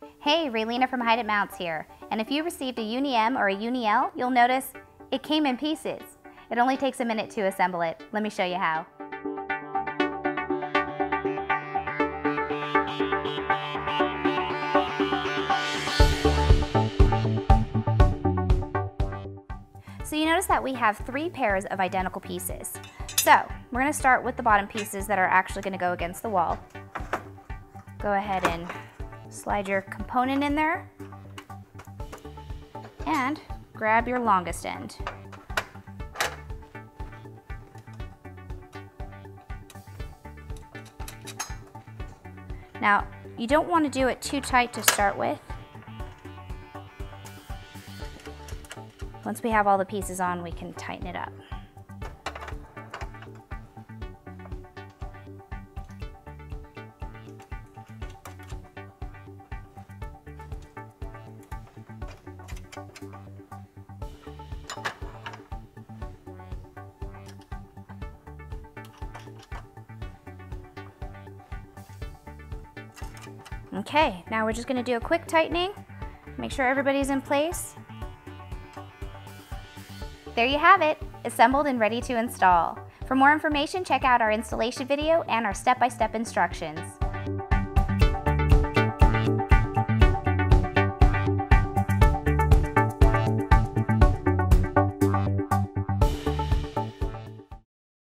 Hey, Raylena from HIDEit Mounts here. And if you received a Uni-M or a Uni-L, you'll notice it came in pieces. It only takes a minute to assemble it. Let me show you how. So you notice that we have three pairs of identical pieces. So we're gonna start with the bottom pieces that are actually gonna go against the wall. Go ahead and slide your component in there and grab your longest end. Now, you don't want to do it too tight to start with Once we have all the pieces on, we can tighten it up. Okay, now we're just gonna do a quick tightening. Make sure everybody's in place. There you have it, assembled and ready to install. For more information, check out our installation video and our step-by-step -step instructions.